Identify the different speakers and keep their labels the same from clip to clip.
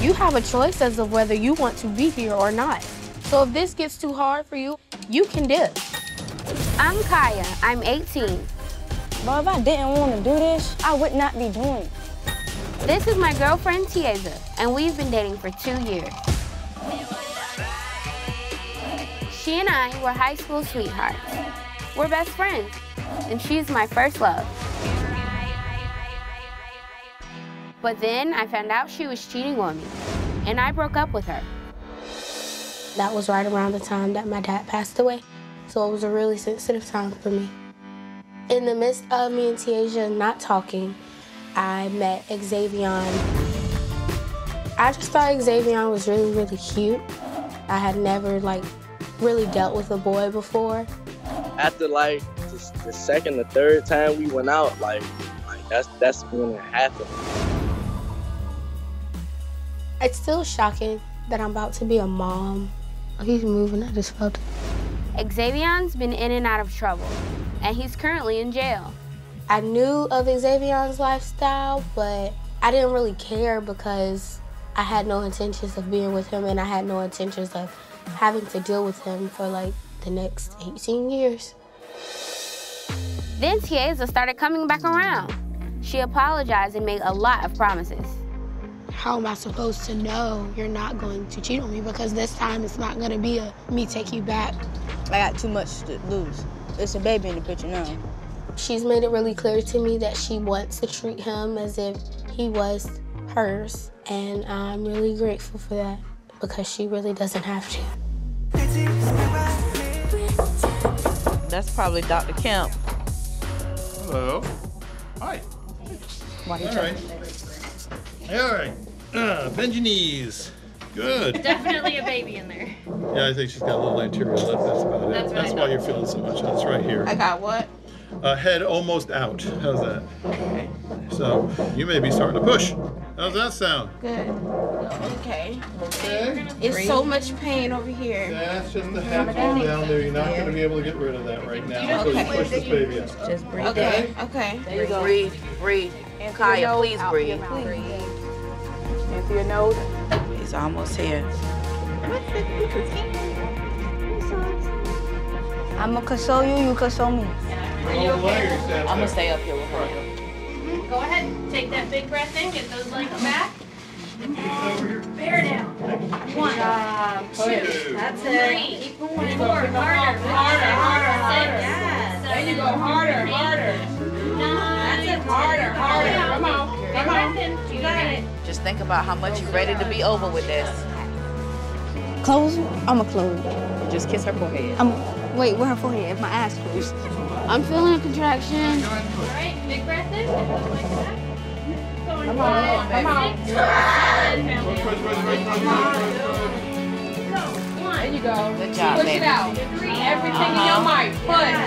Speaker 1: You have a choice as of whether you want to be here or not. So if this gets too hard for you, you can dip.
Speaker 2: I'm Kiaya. I'm 18.
Speaker 3: But if I didn't want to do this, I would not be doing it.
Speaker 2: This is my girlfriend, Tiaza, and we've been dating for two years. She and I were high school sweethearts. We're best friends, and she's my first love. But then I found out she was cheating on me, and I broke up with her.
Speaker 1: That was right around the time that my dad passed away. So it was a really sensitive time for me. In the midst of me and Tiaza not talking, I met Xavion. I just thought Xavion was really, really cute. I had never like really dealt with a boy before.
Speaker 4: After like the, the second or third time we went out, like, like that's that's when it happened.
Speaker 1: It's still shocking that I'm about to be a mom. He's moving, I just felt it.
Speaker 2: Xavion's been in and out of trouble, and he's currently in jail.
Speaker 1: I knew of Xavion's lifestyle, but I didn't really care because I had no intentions of being with him and I had no intentions of having to deal with him for like the next 18 years.
Speaker 2: Then Tiaza started coming back around. She apologized and made a lot of promises.
Speaker 1: How am I supposed to know you're not going to cheat on me? Because this time it's not gonna be a me take you back.
Speaker 3: I got too much to lose. It's a baby in the picture now.
Speaker 1: She's made it really clear to me that she wants to treat him as if he was hers. And I'm really grateful for that because she really doesn't have to.
Speaker 5: That's probably Dr. Kemp.
Speaker 6: Hello. Hi.
Speaker 5: Why
Speaker 6: All right. All right. Uh, bend your knees. Good.
Speaker 7: Definitely a baby in there.
Speaker 6: Yeah, I think she's got a little anterior lip. That's about it.
Speaker 7: That's what
Speaker 6: That's
Speaker 7: I
Speaker 6: why you're feeling so much. That's right here.
Speaker 5: I got what?
Speaker 6: Uh, head almost out. How's that? So you may be starting to push. How's that sound?
Speaker 5: Good. Okay.
Speaker 6: Okay.
Speaker 5: It's so much pain over here.
Speaker 6: That's just the half wall down there. You're not going to be able to get rid of that right now. So you push this baby out.
Speaker 5: Just breathe.
Speaker 6: Okay.
Speaker 5: Okay. There you go. Breathe. Breathe. Kiaya, please breathe.
Speaker 3: And through your nose.
Speaker 5: He's almost here.
Speaker 3: I'm gonna console you, you console me.
Speaker 5: I'm gonna stay up here with her. Mm-hmm.
Speaker 7: Go ahead, take that big breath in, get those legs back. Bear down. One, two,
Speaker 6: That's
Speaker 7: three, four, harder, harder, harder, six, yes. There you go, harder, harder. That's it, harder, harder. Come on. You got it.
Speaker 5: Just think about how much you're ready to be over with this.
Speaker 3: Close? I'm gonna close.
Speaker 5: Just kiss her forehead.
Speaker 3: I'm, wait, where her forehead? If my eyes closed.
Speaker 2: I'm feeling a contraction.
Speaker 7: All right, big breath in.
Speaker 5: Come on, come on.
Speaker 6: Push, push, push, push, push,
Speaker 7: There you go.
Speaker 5: Good job,
Speaker 7: Push
Speaker 5: baby.
Speaker 7: it out. Everything in your uh-huh. mind. Push.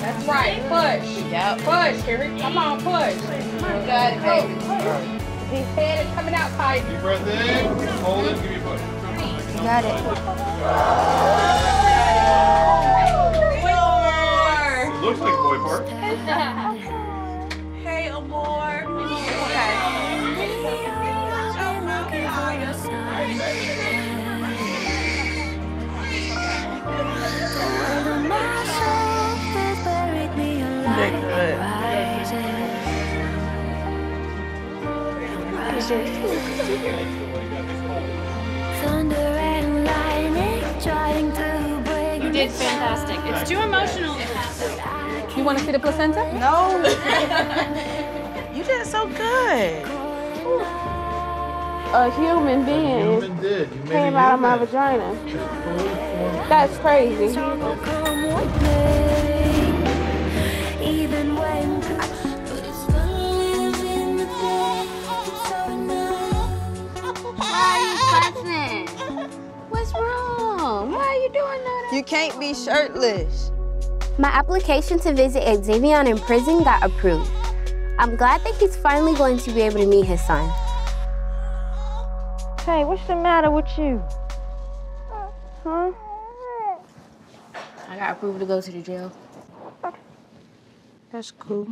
Speaker 7: That's right. Push.
Speaker 5: Yep.
Speaker 7: Push. Here we come on. Push.
Speaker 5: You got it, baby.
Speaker 7: His head is coming out tight.
Speaker 6: Deep breath in. Hold it. Give me a push.
Speaker 3: You got it.
Speaker 6: It looks like boy part.
Speaker 5: Hey, Amor.
Speaker 7: You did fantastic. It's too emotional.
Speaker 3: You wanna see the placenta?
Speaker 5: No. you did so good.
Speaker 1: A human being
Speaker 6: Human did. You made
Speaker 1: came
Speaker 6: a
Speaker 1: out of my vagina. That's crazy.
Speaker 2: Doing that?
Speaker 3: You can't be shirtless.
Speaker 2: My application to visit Xavion in prison got approved. I'm glad that he's finally going to be able to meet his son.
Speaker 3: Hey, what's the matter with you? Huh?
Speaker 1: I got approved to go to the jail.
Speaker 3: That's cool.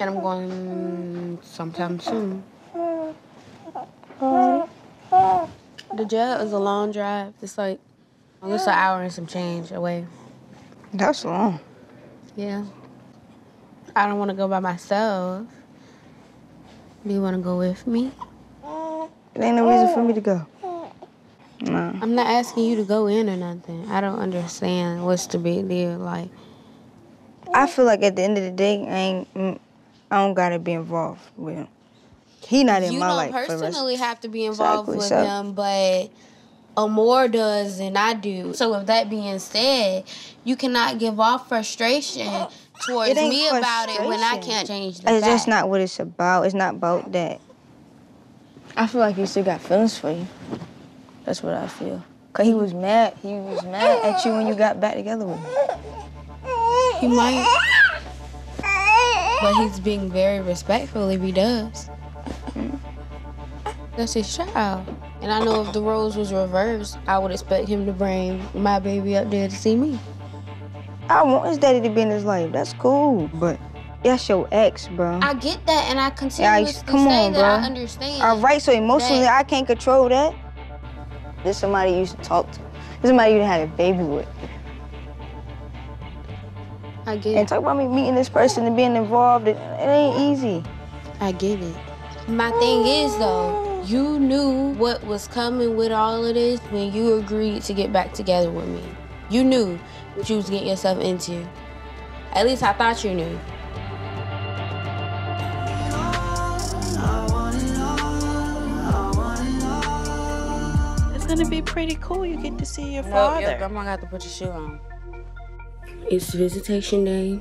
Speaker 1: And I'm going sometime soon. The jail is a long drive. It's like, oh, it's an hour and some change away.
Speaker 8: That's long.
Speaker 1: Yeah. I don't want to go by myself. Do you want to go with me?
Speaker 8: It ain't no reason for me to go. No.
Speaker 1: I'm not asking you to go in or nothing. I don't understand what's the big deal. Like,
Speaker 8: I feel like at the end of the day, I ain't. I don't gotta be involved with him. He not in
Speaker 1: you
Speaker 8: my
Speaker 1: don't
Speaker 8: life. for the rest-
Speaker 1: personally have to be involved
Speaker 8: Exactly,
Speaker 1: with
Speaker 8: so-
Speaker 1: him, but Amor does and I do. So with that being said, you cannot give off frustration towards me about it when I can't change the
Speaker 8: It's just not what it's about. It's not about that. I feel like he still got feelings for you. That's what I feel. Cause he was mad. He was mad at you when you got back together with him.
Speaker 1: He might. But he's being very respectful if he does. That's his child. And I know if the roles was reversed, I would expect him to bring my baby up there to see me.
Speaker 8: I want his daddy to be in his life. That's cool, but that's your ex, bro.
Speaker 1: I get that, and I
Speaker 8: Yeah,
Speaker 1: continuously
Speaker 8: come
Speaker 1: say
Speaker 8: on,
Speaker 1: that I
Speaker 8: bro.
Speaker 1: understand.
Speaker 8: All right, so emotionally,
Speaker 1: that-
Speaker 8: I can't control that. This somebody you used to talk to. This somebody you had a baby with.
Speaker 1: I get
Speaker 8: And
Speaker 1: it.
Speaker 8: talk about me meeting this person and being involved. It, it ain't easy.
Speaker 1: I get it. My thing is though, you knew what was coming with all of this when you agreed to get back together with me. You knew what you was getting yourself into. At least I thought you knew.
Speaker 9: It's gonna be pretty cool. You get to see your father.
Speaker 10: No,
Speaker 9: father.
Speaker 10: your grandma got to put your shoe on.
Speaker 1: It's visitation day.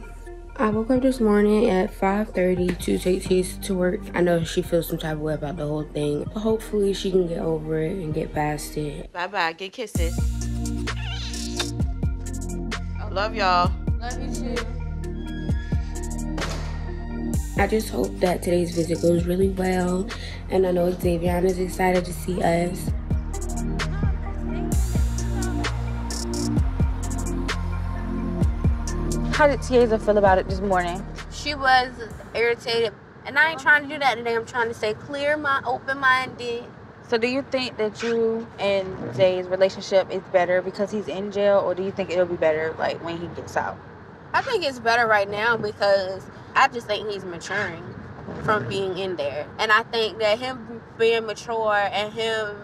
Speaker 1: I woke up this morning at 5:30 to take Tiz to work. I know she feels some type of way about the whole thing. But hopefully she can get over it and get past it.
Speaker 10: Bye bye. Get kisses. I love y'all.
Speaker 1: Love you too. I just hope that today's visit goes really well, and I know Xavion is excited to see us.
Speaker 11: How did Tiaza feel about it this morning?
Speaker 12: She was irritated. And I ain't trying to do that today. I'm trying to stay clear, my open minded.
Speaker 11: So do you think that you and Jay's relationship is better because he's in jail or do you think it'll be better like when he gets out?
Speaker 12: I think it's better right now because I just think he's maturing from being in there. And I think that him being mature and him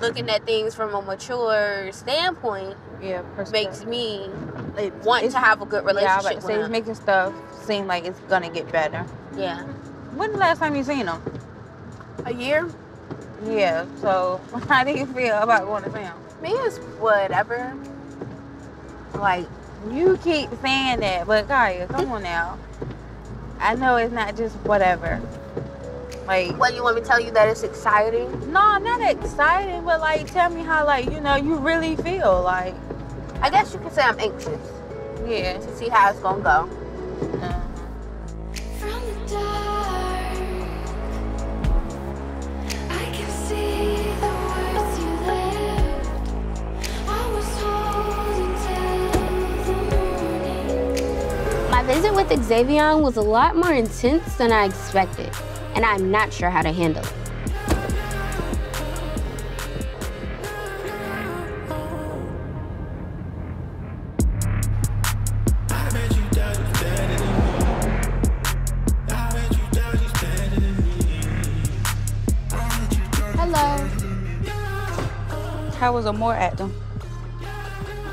Speaker 12: looking at things from a mature standpoint
Speaker 11: Yeah,
Speaker 12: makes me
Speaker 11: it,
Speaker 12: want
Speaker 11: it's-
Speaker 12: to have a good
Speaker 11: Yeah,
Speaker 12: relationship with
Speaker 11: say it's making stuff seem like it's gonna get better.
Speaker 12: Yeah.
Speaker 11: When the last time you seen him?
Speaker 12: A year?
Speaker 11: Yeah. So how do you feel about going to see him?
Speaker 12: Me is whatever.
Speaker 11: Like you keep saying that, but Kiaya, come on now. I know it's not just whatever. Like
Speaker 12: What you want me to tell you that it's exciting?
Speaker 11: no, not exciting, but like tell me how like you know you really feel like
Speaker 12: I guess you could say I'm anxious
Speaker 11: yeah.
Speaker 12: to see how it's gonna go.
Speaker 11: Uh,
Speaker 5: From the dark, I can see the words you left. I was holding the morning.
Speaker 12: My visit with Xavion was a lot more intense than I expected, and I'm not sure how to handle it.
Speaker 11: How was Amor acting?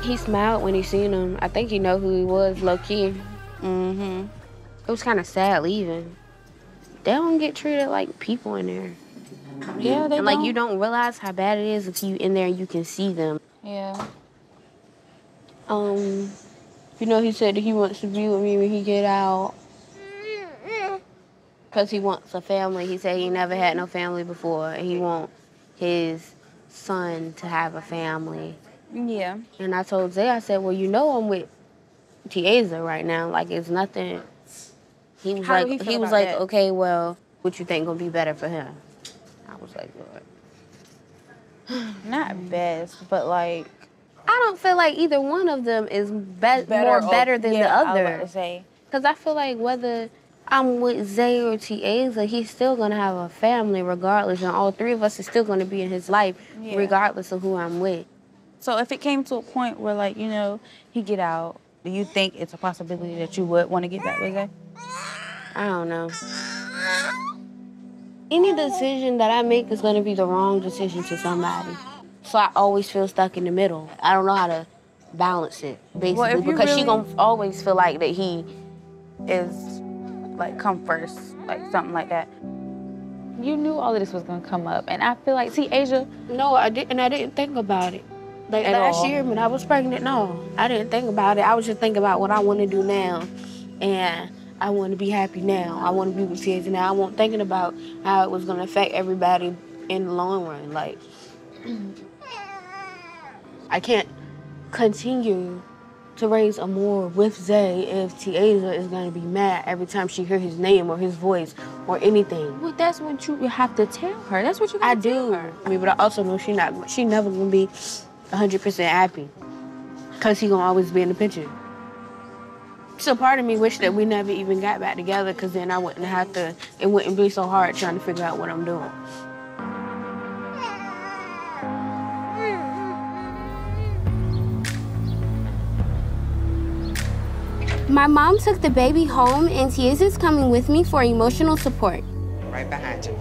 Speaker 1: He smiled when he seen him. I think he know who he was, low key.
Speaker 11: Mm-hmm.
Speaker 1: It was kind of sad leaving. They don't get treated like people in there.
Speaker 11: Yeah, they
Speaker 1: and like
Speaker 11: don't.
Speaker 1: you don't realize how bad it is if you in there and you can see them.
Speaker 11: Yeah.
Speaker 1: Um, you know, he said that he wants to be with me when he get out. Cause he wants a family. He said he never had no family before. and He want his son to have a family.
Speaker 11: Yeah.
Speaker 1: And I told Zay, I said, well, you know, I'm with Tiaza right now. Like it's nothing. He was
Speaker 11: How
Speaker 1: like,
Speaker 11: he
Speaker 1: was like,
Speaker 11: that?
Speaker 1: okay, well, what you think gonna be better for him? I was like, Lord.
Speaker 11: Not best, but like
Speaker 1: I don't feel like either one of them is be-
Speaker 11: better
Speaker 1: more better than
Speaker 11: yeah,
Speaker 1: the
Speaker 11: I was
Speaker 1: other.
Speaker 11: about to say.
Speaker 1: Because I feel like whether I'm with Zay or Tiaza, he's still gonna have a family regardless, and all three of us is still gonna be in his life
Speaker 11: Yeah.
Speaker 1: regardless of who I'm with.
Speaker 11: So if it came to a point where like, you know, he get out, do you think it's a possibility that you would want to get back with Zay?
Speaker 1: I don't know. Any decision that I make is gonna be the wrong decision to somebody. So I always feel stuck in the middle. I don't know how to balance it, basically,
Speaker 11: Well,
Speaker 1: because she gonna always feel like that he
Speaker 11: Is like come first, like something like that. You knew all of this was gonna come up, and I feel like, see, Asia,
Speaker 1: No, I didn't. And I didn't think about it. Like
Speaker 11: At
Speaker 1: last
Speaker 11: all?
Speaker 1: year when I was pregnant, no, I didn't think about it. I was just thinking about what I want to do now, and I want to be happy now. I want to be with kids now. I wasn't thinking about how it was gonna affect everybody in the long run. Like I can't continue to raise a Amor with Zay if Tiaza is gonna be mad every time she hear his name or his voice or anything.
Speaker 11: well, that's what you have to tell her. That's what you
Speaker 1: I do.
Speaker 11: her.
Speaker 1: I mean, but I also know she not. She never gonna be hundred percent happy, cause he gonna always be in the picture. So part of me wish that we never even got back together, cause then I wouldn't have to. It wouldn't be so hard trying to figure out what I'm doing. My mom took the baby home, and Tiaza's coming with me for emotional support.
Speaker 13: Right behind you.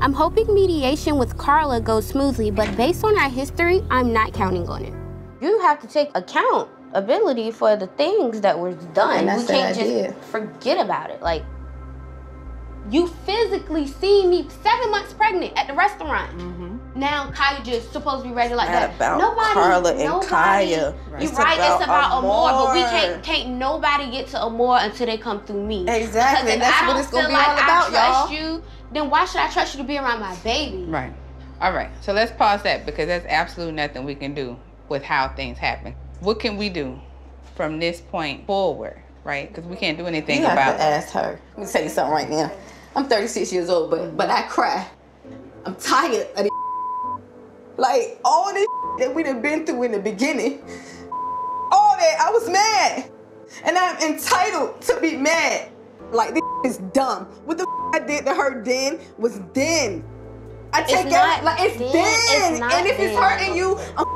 Speaker 1: I'm hoping mediation with Carla goes smoothly, but based on our history, I'm not counting on it. You have to take accountability for the things that were done.
Speaker 3: And that's
Speaker 1: we can't
Speaker 3: what I
Speaker 1: just forget about it. Like, you physically see me seven months pregnant at the restaurant. Mm-hmm. Now Kiaya just supposed to be ready like that.
Speaker 13: about
Speaker 1: nobody,
Speaker 13: Carla and
Speaker 1: nobody,
Speaker 13: Kiaya.
Speaker 1: You're
Speaker 13: It's
Speaker 1: right.
Speaker 13: about
Speaker 1: it's about Amor, but we can't can't nobody get to Amor until they come through me.
Speaker 13: Exactly,
Speaker 1: Because
Speaker 13: and that's
Speaker 1: I
Speaker 13: what it's gonna
Speaker 1: feel
Speaker 13: be
Speaker 1: like
Speaker 13: all about,
Speaker 1: I trust
Speaker 13: y'all.
Speaker 1: you, then why should I trust you to be around my baby?
Speaker 14: Right. All right. So let's pause that because there's absolutely nothing we can do with how things happen. What can we do from this point forward? Right? Because we can't do anything
Speaker 13: You have
Speaker 14: about
Speaker 13: to ask her. Let me tell you something right now. I'm 36 years old, but but I cry. I'm tired of this. Like all this that we done been through in the beginning. All that I was mad, and I'm entitled to be mad. Like this is dumb. What the I did to her then was then. I take
Speaker 1: not
Speaker 13: like it's
Speaker 1: then,
Speaker 13: then,
Speaker 1: it's
Speaker 13: and if it's hurting you, I'm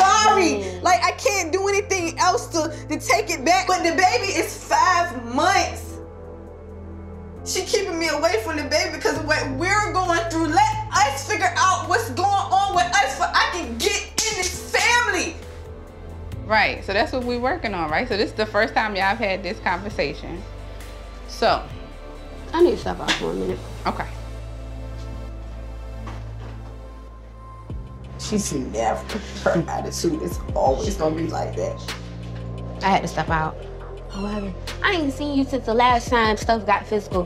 Speaker 13: sorry. Like I can't do anything else to to take it back. But the baby is five months. She keeping me away from the baby because of what we're going through. Let us figure out what's going on with us so I can get in this family.
Speaker 14: Right. So that's what we're working on, right? So this is the first time y'all have had this conversation. So,
Speaker 1: I need to step out for a minute.
Speaker 14: okay.
Speaker 13: She's never, her attitude is always gonna be like that.
Speaker 1: I had to step out. Oh, what happened? I ain't seen you since the last time stuff got physical.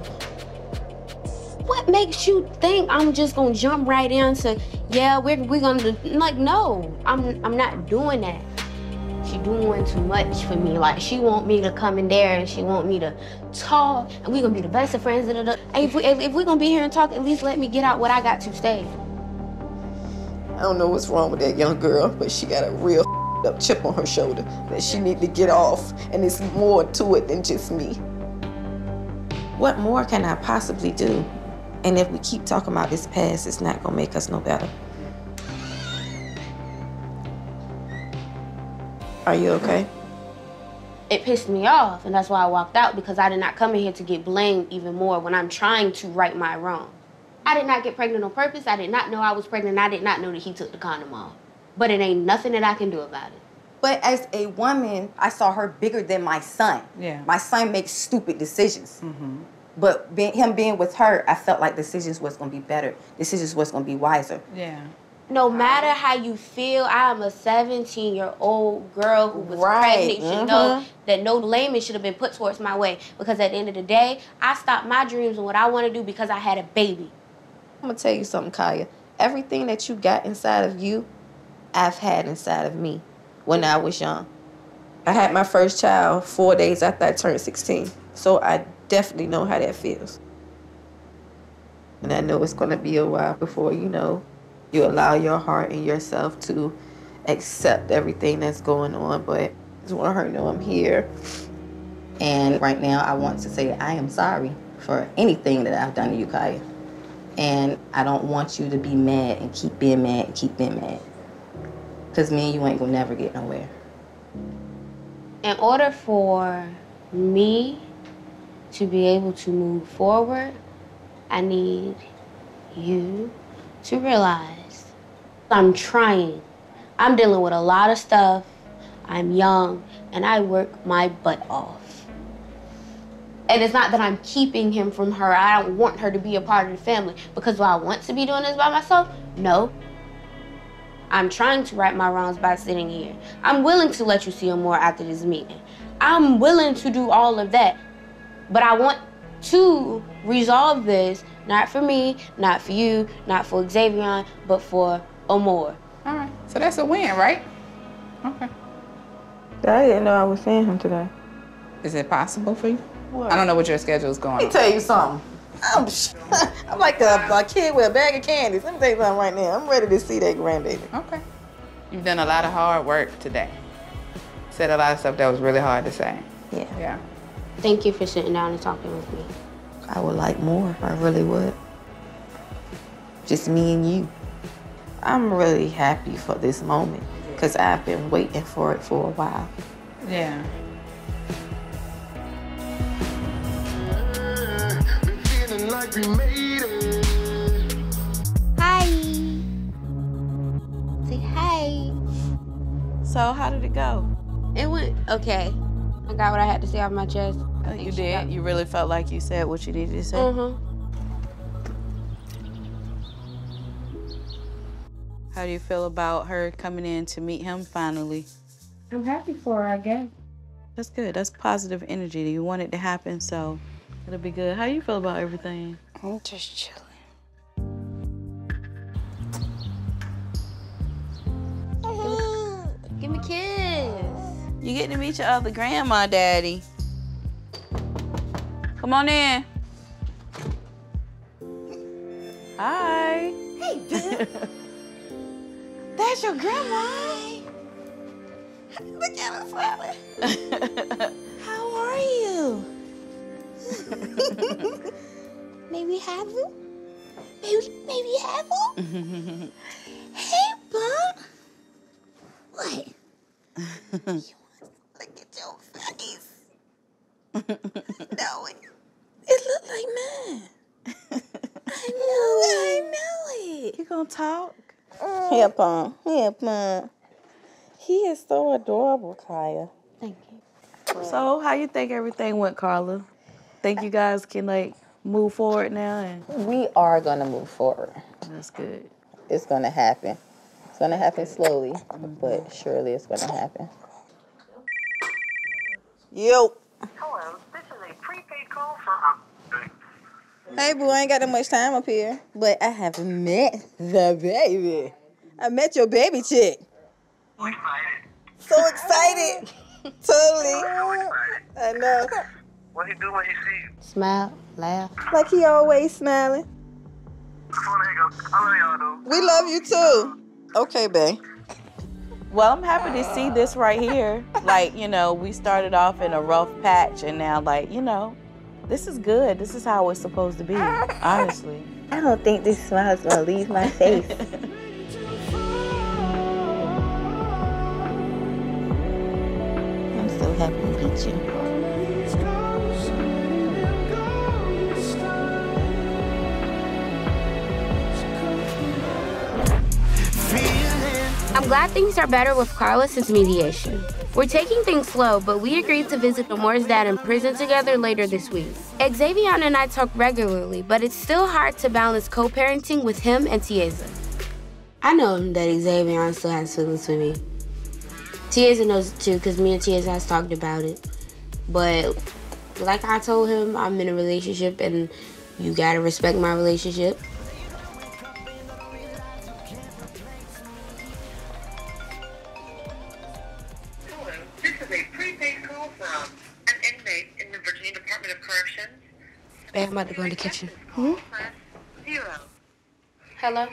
Speaker 1: What makes you think I'm just gonna jump right into, yeah, we're, we're gonna do, like, no, I'm, I'm not doing that. She doing too much for me. Like, she want me to come in there and she want me to talk and we gonna be the best of friends. Da, da, da. If, we, if, if we gonna be here and talk, at least let me get out what I got to stay.
Speaker 13: I don't know what's wrong with that young girl, but she got a real up chip on her shoulder that she need to get off, and it's more to it than just me. What more can I possibly do? And if we keep talking about this past, it's not gonna make us no better. Are you okay?
Speaker 1: it pissed me off and that's why I walked out because I did not come in here to get blamed even more when I'm trying to right my wrong. I did not get pregnant on purpose. I did not know I was pregnant. I did not know that he took the condom off. But it ain't nothing that I can do about it.
Speaker 15: But as a woman, I saw her bigger than my son.
Speaker 14: Yeah.
Speaker 15: My son makes stupid decisions. Mm-hmm. But being, him being with her, I felt like decisions was gonna be better. Decisions was gonna be wiser.
Speaker 14: Yeah.
Speaker 1: No matter how you feel, I am a 17 year old girl who was
Speaker 15: Right,
Speaker 1: pregnant. You should know that no layman should have been put towards my way because at the end of the day, I stopped my dreams and what I want to do because I had a baby.
Speaker 13: I'm gonna tell you something, Kiaya. Everything that you got inside of you, I've had inside of me when I was young. I had my first child four days after I turned 16. So I definitely know how that feels. And I know it's gonna be a while before, you know, you allow your heart and yourself to accept everything that's going on. But I just want her to know I'm here.
Speaker 15: And right now, I want to say I am sorry for anything that I've done to you, Kiaya. And I don't want you to be mad and keep being mad and keep being mad. Because me and you ain't gonna never get nowhere.
Speaker 1: In order for me to be able to move forward, I need you to realize I'm trying. I'm dealing with a lot of stuff. I'm young and I work my butt off. And it's not that I'm keeping him from her. I don't want her to be a part of the family because do I want to be doing this by myself? No. I'm trying to right my wrongs by sitting here. I'm willing to let you see him more after this meeting. I'm willing to do all of that. But I want to resolve this, not for me, not for you, not for Xavion, but for Amor.
Speaker 14: All right. So that's a win, right? Okay.
Speaker 3: I didn't know I was seeing him today.
Speaker 14: Is it possible for you?
Speaker 3: What?
Speaker 14: I don't know what your schedule is going
Speaker 13: Let me
Speaker 14: on.
Speaker 13: tell you something. I'm, I'm like a, a kid with a bag of candies. Let me tell you something right now. I'm ready to see that grandbaby.
Speaker 14: Okay. You've done a lot of hard work today. Said a lot of stuff that was really hard to say.
Speaker 15: Yeah.
Speaker 14: Yeah.
Speaker 1: Thank you for sitting down and talking with me.
Speaker 15: I would like more. I really would. Just me and you. I'm really happy for this moment because I've been waiting for it for a while.
Speaker 14: Yeah.
Speaker 1: Hi. Say hi.
Speaker 9: So how did it go?
Speaker 1: It went okay. I got what I had to say off my chest.
Speaker 9: Oh, you did. You really felt like you said what you needed to say.
Speaker 1: Mm-hmm.
Speaker 9: How do you feel about her coming in to meet him finally?
Speaker 1: I'm happy for her, I guess.
Speaker 9: That's good. That's positive energy. You want it to happen, so it'll be good. How you feel about everything?
Speaker 1: I'm just chilling. Give me a kiss.
Speaker 9: You getting to meet your other grandma, Daddy. Come on in. Hi.
Speaker 13: Hey, Bill.
Speaker 9: That's your grandma.
Speaker 13: Look at her smiling.
Speaker 9: How are you?
Speaker 13: Maybe have you? Maybe, maybe have you? hey, Bump. What? you want to look at your face? no, it, it look like mine. I know it. I know it.
Speaker 9: You gonna talk?
Speaker 3: Here, Pom. Here, Pom. He is so adorable, Kiaya.
Speaker 1: Thank you.
Speaker 9: So, how you think everything went, Carla? Think you guys can like move forward now? And
Speaker 15: We are going to move forward.
Speaker 9: that's good.
Speaker 15: It's going to happen. It's going to happen slowly, mm-hmm. but surely it's going to happen.
Speaker 3: Yo.
Speaker 16: Hello, this is a prepaid call from.
Speaker 3: Hey, boo, I ain't got that much time up here, but I have met the baby. I met your baby chick. So excited. totally. I know.
Speaker 16: What he do when he see you?
Speaker 1: Smile, laugh.
Speaker 3: Like he always smiling.
Speaker 16: Before they go, I love y'all though.
Speaker 3: We love you too. Okay, babe.
Speaker 9: Well, I'm happy to see this right here. Like, you know, we started off in a rough patch and now, like, you know, this is good. This is how it's supposed to be, honestly.
Speaker 3: I don't think this smile is gonna leave my face.
Speaker 15: I'm so happy to meet you.
Speaker 1: Glad things are better with Carlos's mediation. We're taking things slow, but we agreed to visit Amor's dad in prison together later this week. Xavion and I talk regularly, but it's still hard to balance co-parenting with him and Tiaza. I know that Xavier still has feelings for me. Tiaza knows it too, because me and Tiaza has talked about it. But like I told him, I'm in a relationship and you gotta respect my relationship. I'm about to go in the kitchen.
Speaker 16: Zero.
Speaker 1: Hello?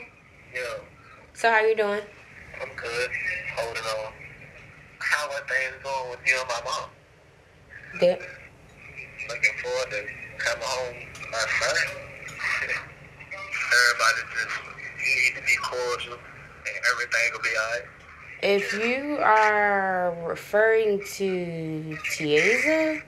Speaker 16: Yo,
Speaker 1: So how you doing?
Speaker 16: I'm good. Holding on. How are things going with you and my mom?
Speaker 1: Good.
Speaker 17: looking forward to coming home to my son. Everybody just need to be cordial and everything will be alright.
Speaker 1: If you are referring to Tiaza,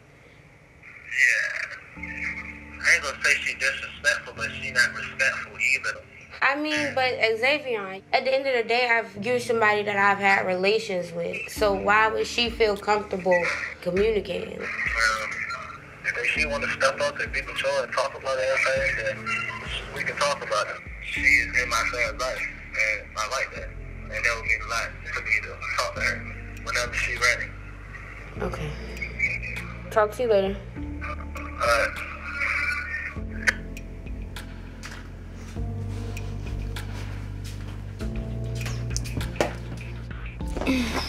Speaker 17: I ain't gonna say she disrespectful, but she not respectful either.
Speaker 1: I mean, but Xavion, at the end of the day, I've used somebody that I've had relations with. So why would she feel comfortable communicating?
Speaker 17: Um, if she want to step up and be mature and talk about everything, then we can talk about it. She is in my son's life, and I like that. And that would mean a lot for me to talk to her whenever she's ready.
Speaker 1: Okay. Talk to you later.
Speaker 17: Uh,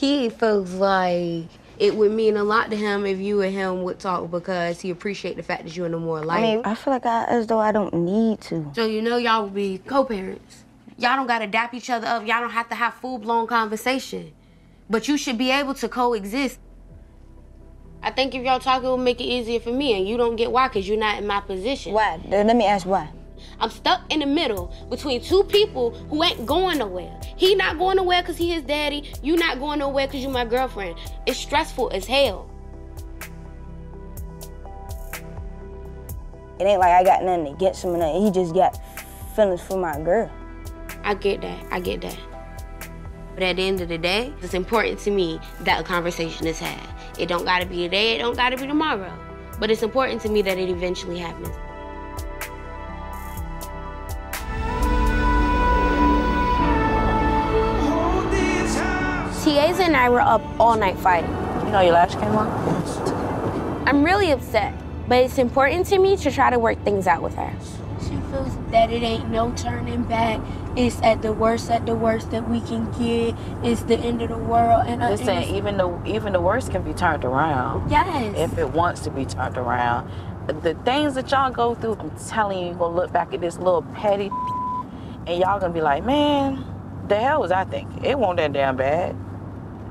Speaker 1: He feels like it would mean a lot to him if you and him would talk because he appreciate the fact that you're in Amor life.
Speaker 8: I mean, I feel like I, as though I don't need to.
Speaker 1: So you know y'all would be co-parents. Y'all don't gotta dap each other up. Y'all don't have to have full-blown conversation. But you should be able to coexist. I think if y'all talk, it will make it easier for me, and you don't get why, because you're not in my position.
Speaker 8: Why? Let me ask why.
Speaker 1: I'm stuck in the middle between two people who ain't going nowhere. He not going nowhere because he his daddy. You not going nowhere because you my girlfriend. It's stressful as hell.
Speaker 8: It ain't like I got nothing against him or nothing. He just got feelings for my girl.
Speaker 1: I get that. I get that. But at the end of the day, it's important to me that a conversation is had. It don't gotta be today, it don't gotta be tomorrow. But it's important to me that it eventually happens. Tiaza and I were up all night fighting.
Speaker 9: You know your lash came on?
Speaker 1: I'm really upset, but it's important to me to try to work things out with her. She feels that it ain't no turning back. It's at the worst, at the worst that we can get. It's the end of the world. And I-
Speaker 9: Listen,
Speaker 1: and
Speaker 9: even the even the worst can be turned around.
Speaker 1: Yes.
Speaker 9: If it wants to be turned around. The things that y'all go through, I'm telling you, you're gonna look back at this little petty and y'all gonna be like, man, the hell was I thinking? It wasn't that damn bad.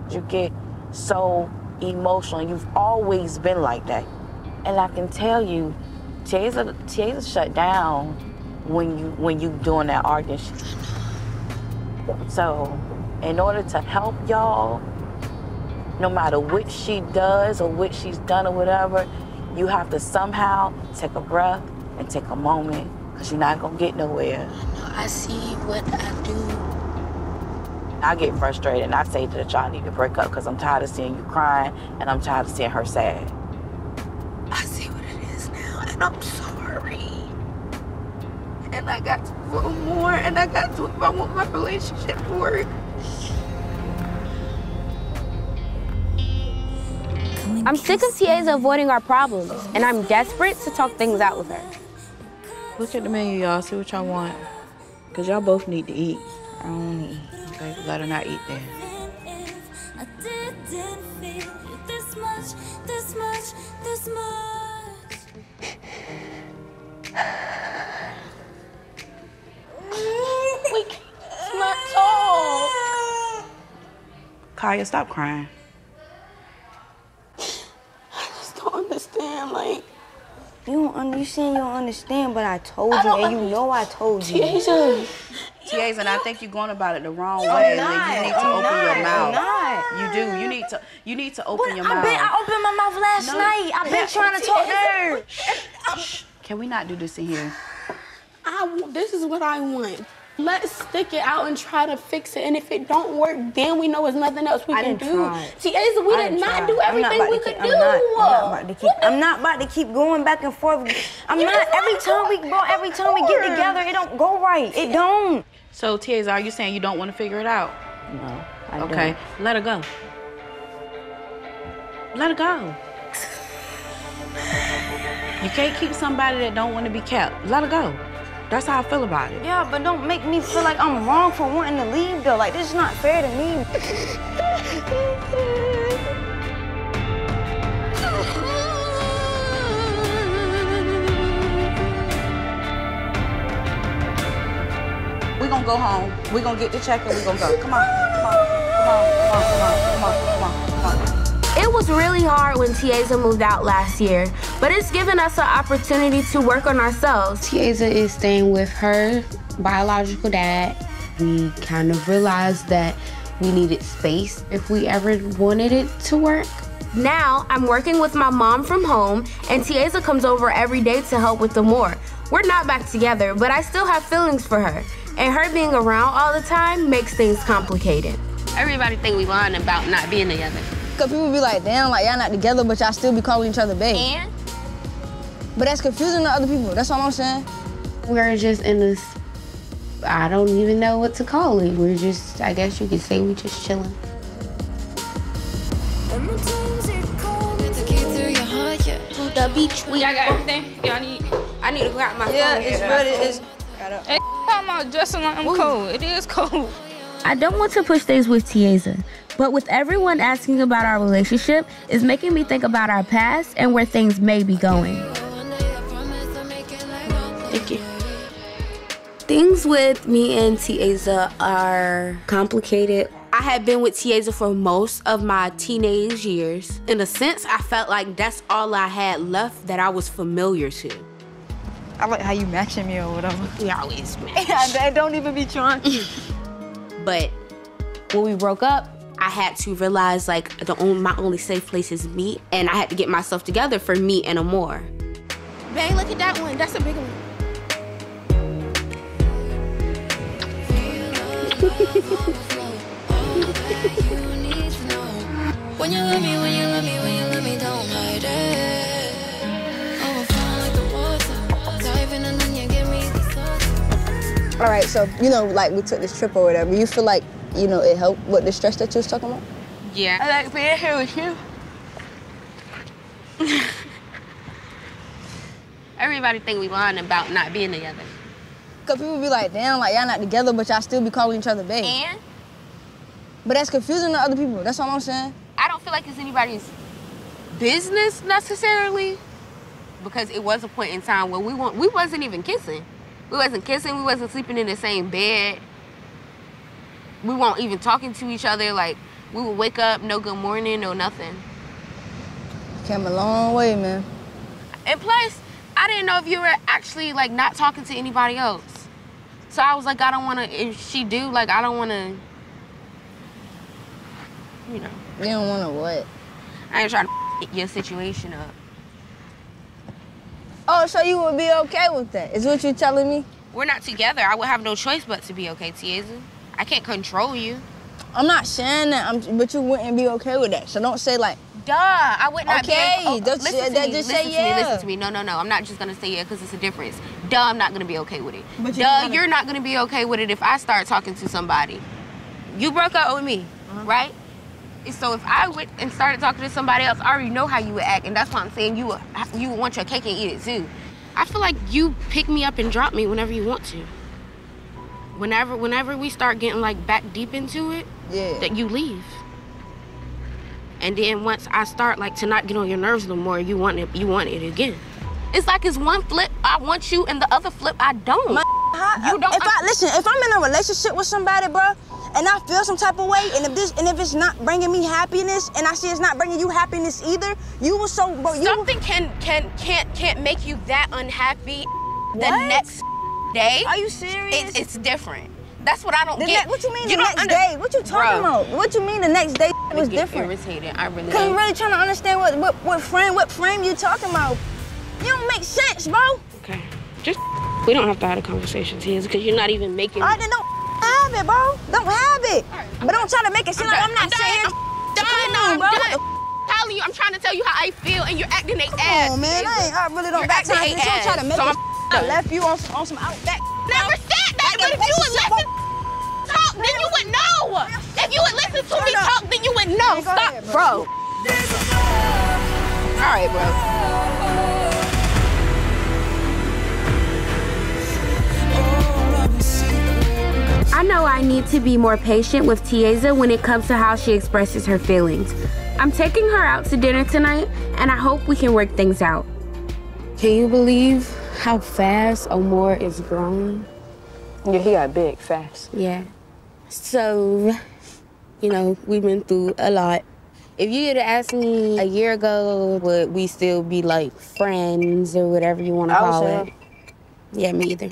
Speaker 9: You get so emotional. You've always been like that. And I can tell you, Tiaza, Tiaza shut down when you when you doing that arguing. So, in order to help y'all, no matter what she does or what she's done or whatever, you have to somehow take a breath and take a moment because you're not gonna get nowhere.
Speaker 1: I see what I do.
Speaker 9: I get frustrated and I say that y'all need to break up because I'm tired of seeing you crying and I'm tired of seeing her sad.
Speaker 1: I see what it is now, and I'm sorry. And I got to grow more, and I got to if I want my relationship to work. I'm sick of Tiaza avoiding our problems, and I'm desperate to talk things out with her.
Speaker 9: Look at the menu, y'all. See what y'all want. Because y'all both need to eat. I don't eat. Okay, let her not eat then.
Speaker 18: I didn't feel you this much, this much, this much.
Speaker 1: we not talk.
Speaker 9: Kiaya, stop crying.
Speaker 1: I just don't understand, like.
Speaker 8: You don't understand, you don't understand, but I told you, and you know I told you.
Speaker 1: Tiaza.
Speaker 9: Tiaza, and I think you're going about it the wrong
Speaker 8: I'm
Speaker 9: way.
Speaker 8: not.
Speaker 9: Like, you need to
Speaker 8: I'm
Speaker 9: open
Speaker 8: not.
Speaker 9: your
Speaker 8: I'm
Speaker 9: mouth.
Speaker 8: not.
Speaker 9: You do. You need to. You need to open your
Speaker 8: I
Speaker 9: mouth.
Speaker 8: been, I opened my mouth last
Speaker 9: No.
Speaker 8: night. I've been trying to talk to her.
Speaker 9: Can we not do this in here?
Speaker 1: I w- this is what I want. Let's stick it out and try to fix it. And if it don't work, then we know there's nothing else we
Speaker 8: I
Speaker 1: can
Speaker 8: didn't
Speaker 1: do.
Speaker 8: try.
Speaker 1: Tiaza, we
Speaker 8: I
Speaker 1: did not
Speaker 8: tried.
Speaker 1: do
Speaker 8: I'm not
Speaker 1: everything
Speaker 8: about
Speaker 1: we
Speaker 8: to
Speaker 1: could
Speaker 8: keep,
Speaker 1: do.
Speaker 8: I'm not, I'm not about to keep. I'm not about to keep going back and forth. I'm not. Every time we go, every time we get together, it don't go right. It don't.
Speaker 9: So, Tiaza, are you saying you don't want to figure it out?
Speaker 8: No. I
Speaker 9: okay,
Speaker 8: don't.
Speaker 9: let her go. Let her go. You can't keep somebody that don't want to be kept. Let her go. That's how I feel about it.
Speaker 8: Yeah, but don't make me feel like I'm wrong for wanting to leave though. Like this is not fair to me.
Speaker 9: We're gonna go home. We're gonna get the check and we're gonna go. Come on, come on, come on, come on, come on, come on, come on, come on.
Speaker 1: It
Speaker 19: It was really hard when Tiaza moved out last year, but it's given us an opportunity to work on ourselves.
Speaker 5: Tiaza is staying with her biological dad. We kind of realized that we needed space if we ever wanted it to work.
Speaker 19: Now I'm working with my mom from home, and Tiaza comes over every day to help with the more. We're not back together, but I still have feelings for her, and her being around all the time makes things complicated.
Speaker 1: Everybody think we lying about not being together.
Speaker 8: Cause people be like, damn, like y'all not together, but y'all still be calling each other babe.
Speaker 1: And?
Speaker 8: But that's confusing to other people. That's all I'm saying.
Speaker 5: We're just in this, I don't even know what to call it. We're just, I guess you could say we just chilling.
Speaker 1: The beach. We I got everything. Y'all need. I need to grab my
Speaker 8: Yeah,
Speaker 1: phone.
Speaker 8: it's ready. It's
Speaker 14: Hey, come on, dressing like I'm cold. It is cold.
Speaker 19: I don't want to push things with Tiaza, but with everyone asking about our relationship, is making me think about our past and where things may be going.
Speaker 1: Thank you.
Speaker 19: Things with me and Tiaza are complicated. I had been with Tiaza for most of my teenage years. In a sense, I felt like that's all I had left that I was familiar to.
Speaker 8: I like how you matching me or whatever.
Speaker 19: We always match.
Speaker 8: I don't even be trying.
Speaker 19: But when we broke up, I had to realize like the only, my only safe place is me, and I had to get myself together for me and Amor.
Speaker 1: Babe, look at that one. That's a big one.
Speaker 20: When you love me, when you love me, when you love me, don't hide it. Overflowing like the water. Dive in and then you give me the sauce.
Speaker 8: All right, so you know, like we took this trip or whatever. You feel like you know it helped with the stress that you was talking about?
Speaker 1: Yeah.
Speaker 21: I like being here with you.
Speaker 1: Everybody think we lying about not being together.
Speaker 8: Cause people be like, damn, like y'all not together, but y'all still be calling each other babe.
Speaker 1: And
Speaker 8: But that's confusing to other people. That's all I'm saying.
Speaker 1: I don't feel like it's anybody's business necessarily, because it was a point in time where we weren't, we wasn't even kissing. We wasn't kissing. We wasn't sleeping in the same bed. We weren't even talking to each other. Like we would wake up, no good morning, no nothing.
Speaker 8: Came a long way, man.
Speaker 1: And plus, I didn't know if you were actually like not talking to anybody else. So I was like, I don't want to. If she do, like, I don't want to. You know.
Speaker 8: You don't want to what?
Speaker 1: I ain't trying to get your situation up.
Speaker 8: Oh, so you would be okay with that? Is what you're telling me?
Speaker 1: We're not together. I would have no choice but to be okay, Tiaza. I can't control you.
Speaker 8: I'm not saying that, I'm, but you wouldn't be okay with that. So don't say like,
Speaker 1: Duh, I would not
Speaker 8: Okay,
Speaker 1: be. Oh,
Speaker 8: don't
Speaker 1: listen to
Speaker 8: that-
Speaker 1: me,
Speaker 8: just
Speaker 1: listen
Speaker 8: say
Speaker 1: to me,
Speaker 8: yeah.
Speaker 1: listen to me. No, no, no. I'm not just gonna say yeah because it's a difference. Duh, I'm not gonna be okay with it.
Speaker 8: But you
Speaker 1: Duh, you're not gonna be okay with it if I start talking to somebody. You broke up with me,
Speaker 8: Uh-huh.
Speaker 1: right? So if I went and started talking to somebody else, I already know how you would act, and that's why I'm saying you would, you would want your cake and eat it too. I feel like you pick me up and drop me whenever you want to. Whenever, whenever we start getting like back deep into it,
Speaker 8: yeah,
Speaker 1: that you leave. And then once I start like to not get on your nerves no more, you want it, you want it again. It's like it's one flip I want you, and the other flip I don't.
Speaker 8: you don't. If I listen, if I'm in a relationship with somebody, bro, and I feel some type of way, and if this, and if it's not bringing me happiness, and I see it's not bringing you happiness either, you will so, bro, you.
Speaker 1: Something can can can't can't make you that unhappy the next day.
Speaker 8: Are you serious?
Speaker 1: It's, it's different. That's what I don't
Speaker 8: The
Speaker 1: get.
Speaker 8: what you mean the next
Speaker 1: under-
Speaker 8: day? What you talking
Speaker 1: Bruh.
Speaker 8: about? What you mean the next day
Speaker 1: I
Speaker 8: was different?
Speaker 1: irritated. I really
Speaker 8: Cause I'm
Speaker 1: am.
Speaker 8: really trying to understand what, what what frame what frame you talking about. You don't make sense, bro.
Speaker 1: Okay. Just we don't have to have a conversation here because you're not even making.
Speaker 8: I don't know have it, bro. Don't have it. But don't try to make it seem
Speaker 1: I'm
Speaker 8: like. I'm not
Speaker 1: I'm
Speaker 8: saying.
Speaker 1: I'm done.
Speaker 8: Come
Speaker 1: No,
Speaker 8: on,
Speaker 1: I'm
Speaker 8: bro.
Speaker 1: done. telling you, I'm trying to tell you how I feel, and you're acting they
Speaker 8: Come
Speaker 1: ass.
Speaker 8: on, man. I ain't. I really don't
Speaker 1: You're
Speaker 8: back
Speaker 1: acting
Speaker 8: time. Don't try to make
Speaker 1: So
Speaker 8: it.
Speaker 1: I'm
Speaker 8: I
Speaker 1: done.
Speaker 8: left you on some on some outback.
Speaker 1: Never said that, but if you would listen talk, then you would know. If you would listen to me talk, then you would know. Stop,
Speaker 8: ahead,
Speaker 1: bro. All right, bro.
Speaker 19: I know I need to be more patient with Tiaza when it comes to how she expresses her feelings. I'm taking her out to dinner tonight, and I hope we can work things out.
Speaker 5: Can you believe how fast Amor is growing?
Speaker 19: Yeah, he got big fast. Yeah. So, you know, we've been through a lot.
Speaker 1: If you had asked me a year ago, would we still be like friends or whatever you want to
Speaker 8: I would
Speaker 1: call
Speaker 8: say
Speaker 1: it? Yeah, me either.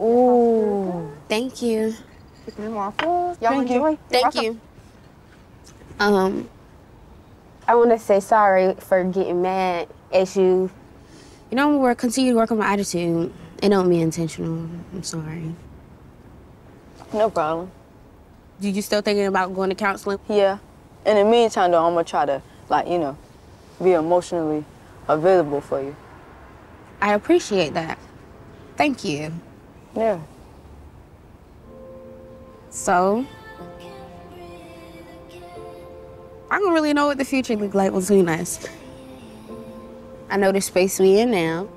Speaker 8: Ooh.
Speaker 1: Thank you.
Speaker 8: Y'all
Speaker 1: Thank you.
Speaker 8: enjoy.
Speaker 1: Thank you. Um, I want to say sorry for getting mad at you. You know, I'm gonna continue to work on my attitude. It don't be intentional. I'm sorry.
Speaker 8: No problem.
Speaker 1: You, you still thinking about going to counseling?
Speaker 8: Yeah. In the meantime, though, I'm gonna try to, like, you know, be emotionally available for you.
Speaker 1: I appreciate that. Thank you.
Speaker 8: Yeah.
Speaker 1: So, I don't really know what the future look like between us. I know the space we in now.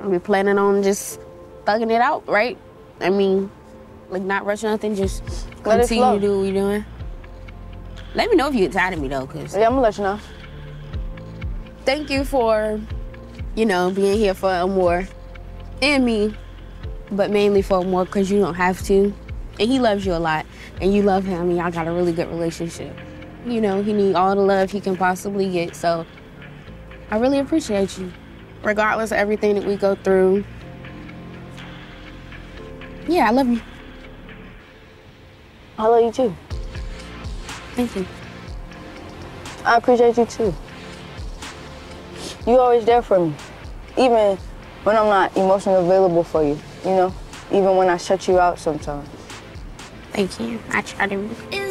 Speaker 1: We planning on just thugging it out, right? I mean, like not rushing nothing, just
Speaker 8: Let
Speaker 1: continue to do what you're doing. Let me know if you get tired of me though, cause
Speaker 8: Yeah, I'm gonna let you know.
Speaker 1: thank you for, you know, being here for Amor and me, but mainly for Amor because you don't have to. And he loves you a lot, and you love him, and y'all got a really good relationship. You know, he need all the love he can possibly get, so I really appreciate you. Regardless of everything that we go through. Yeah, I love you.
Speaker 8: I love you too.
Speaker 1: Thank you.
Speaker 8: I appreciate you too. You always there for me, even when I'm not emotionally available for you. You know, even when I shut you out sometimes.
Speaker 1: Thank you. I try to.